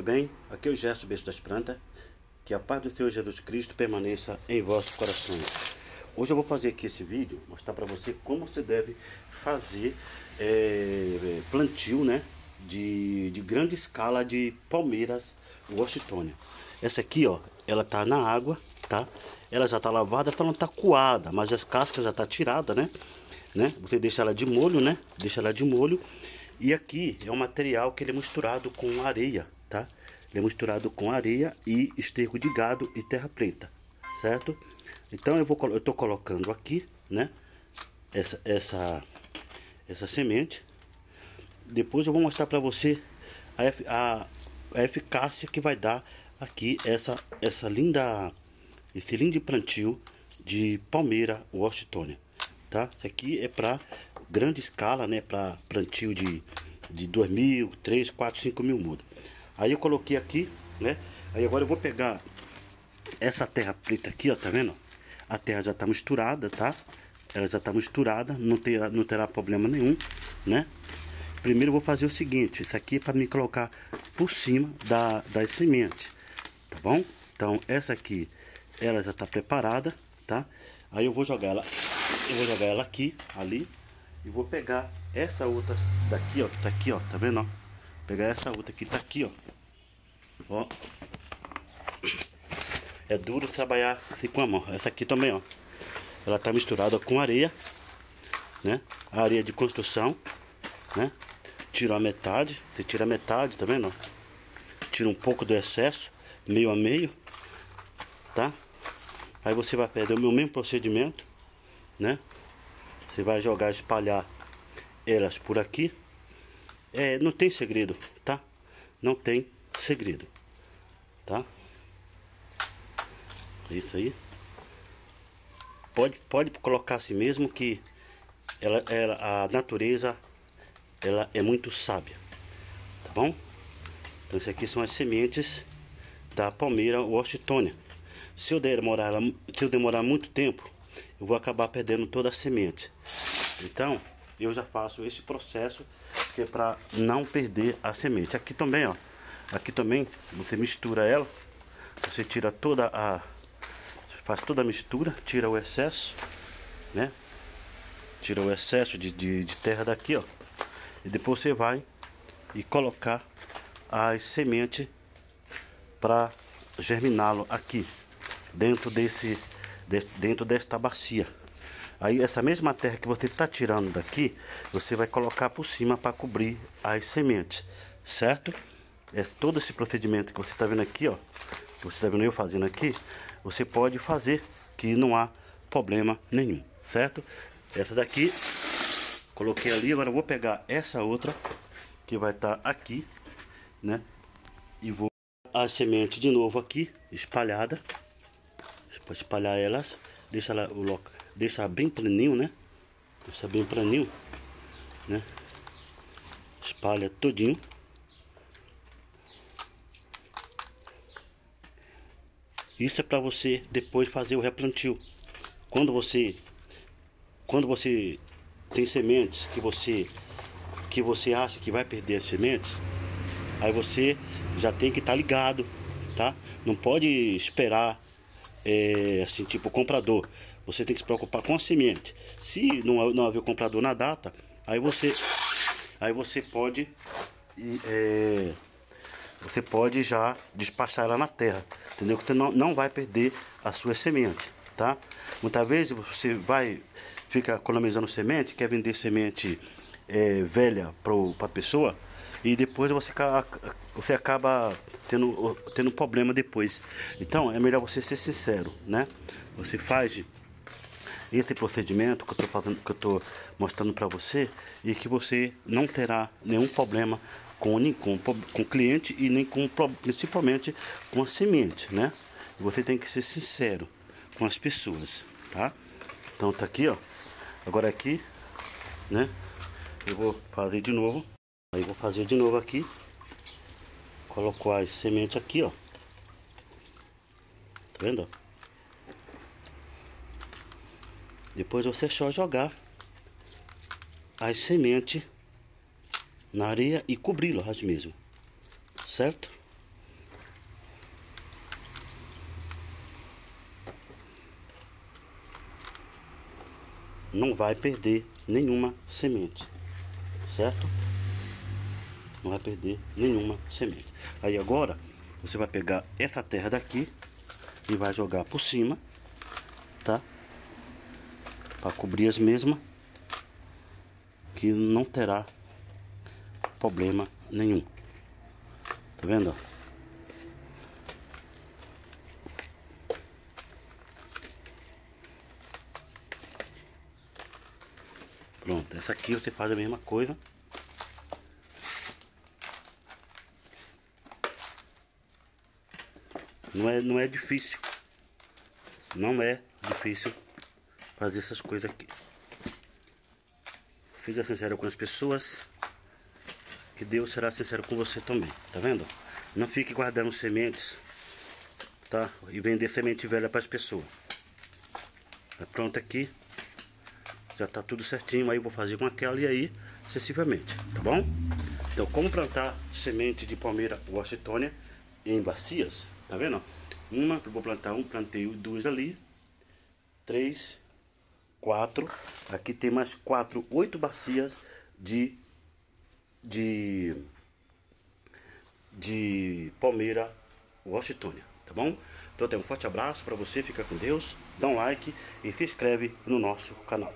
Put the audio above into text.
tudo bem? Aqui é o Gesto Beijo das Plantas. Que a paz do Senhor Jesus Cristo permaneça em vossos corações. Hoje eu vou fazer aqui esse vídeo, mostrar para você como você deve fazer é, plantio, né? De, de grande escala de palmeiras Washingtonia. Essa aqui, ó, ela tá na água, tá? Ela já tá lavada, ela não tá coada, mas as cascas já tá tirada, né? né? Você deixa ela de molho, né? Deixa ela de molho. E aqui é um material que ele é misturado com areia, tá? Ele é misturado com areia e esterco de gado e terra preta, certo? Então eu vou eu tô colocando aqui, né? Essa essa essa semente. Depois eu vou mostrar para você a, a, a eficácia que vai dar aqui essa essa linda esse lindo plantio de palmeira Washington tá? Isso aqui é para grande escala, né? Para plantio de, de 2 mil, 3, 4, 5 mil mudas. Aí eu coloquei aqui, né? Aí agora eu vou pegar essa terra preta aqui, ó, tá vendo? A terra já tá misturada, tá? Ela já tá misturada, não terá, não terá problema nenhum, né? Primeiro eu vou fazer o seguinte, isso aqui é para me colocar por cima da, das sementes, tá bom? Então essa aqui, ela já tá preparada, tá? Aí eu vou jogar ela eu vou jogar ela aqui, ali. E vou pegar essa outra daqui, ó. Que tá aqui, ó. Tá vendo, ó? Pegar essa outra que tá aqui, ó. Ó. É duro trabalhar assim com a mão. Essa aqui também, ó. Ela tá misturada com areia. Né? areia de construção. Né? Tira a metade. Você tira a metade, tá vendo? Tira um pouco do excesso. Meio a meio. Tá? Aí você vai perder o mesmo procedimento né? Você vai jogar, espalhar elas por aqui. É, não tem segredo, tá? Não tem segredo, tá? É isso aí. Pode, pode colocar assim mesmo que ela, ela, a natureza ela é muito sábia, tá bom? Então, isso aqui são as sementes da palmeira Washingtonia. Se eu demorar, se eu demorar muito tempo, eu vou acabar perdendo toda a semente. Então, eu já faço esse processo que é para não perder a semente. Aqui também, ó. Aqui também você mistura ela. Você tira toda a faz toda a mistura, tira o excesso, né? Tira o excesso de, de, de terra daqui, ó. E depois você vai e colocar as sementes para germiná-lo aqui dentro desse dentro desta bacia. Aí essa mesma terra que você está tirando daqui, você vai colocar por cima para cobrir as sementes, certo? Esse, todo esse procedimento que você está vendo aqui, ó, que você está vendo eu fazendo aqui, você pode fazer que não há problema nenhum, certo? Essa daqui, coloquei ali, agora vou pegar essa outra que vai estar tá aqui, né? E vou a semente de novo aqui, espalhada para espalhar elas, deixa ela o deixa bem planinho, né? Deixa bem planinho, né? Espalha todinho. Isso é para você depois fazer o replantio. Quando você quando você tem sementes que você que você acha que vai perder as sementes, aí você já tem que estar tá ligado, tá? Não pode esperar é, assim, tipo comprador, você tem que se preocupar com a semente. Se não, não haver comprador na data, aí você, aí você pode, é, você pode já despachar ela na terra, entendeu? Que você não, não vai perder a sua semente, tá? Muitas vezes você vai, fica economizando semente, quer vender semente é, velha para a pessoa, e depois você, você acaba tendo, tendo problema depois. Então é melhor você ser sincero, né? Você faz esse procedimento que eu estou fazendo, que eu estou mostrando para você e que você não terá nenhum problema com, com, com o cliente e nem com principalmente com a semente, né? Você tem que ser sincero com as pessoas, tá? Então tá aqui, ó. Agora aqui, né? Eu vou fazer de novo. Aí vou fazer de novo aqui. Colocou as sementes aqui, ó. Tá vendo? Depois você só jogar as sementes na areia e cobri-lo as mesmo, certo? Não vai perder nenhuma semente, certo? Não vai perder nenhuma semente. Aí agora você vai pegar essa terra daqui e vai jogar por cima, tá? Para cobrir as mesmas que não terá problema nenhum. Tá vendo? Pronto, essa aqui você faz a mesma coisa. Não é, não é difícil. Não é difícil fazer essas coisas aqui. Seja sincero com as pessoas. Que Deus será sincero com você também. Tá vendo? Não fique guardando sementes. Tá? E vender semente velha para as pessoas. Tá pronto aqui já tá tudo certinho, aí eu vou fazer com aquela e aí sucessivamente, tá bom? Então, como plantar semente de palmeira washingtonia em bacias, tá vendo? Uma, eu vou plantar um, plantei duas ali, três, quatro, aqui tem mais quatro, oito bacias de, de, de palmeira washingtonia, tá bom? Então, tem um forte abraço para você, fica com Deus, dá um like e se inscreve no nosso canal.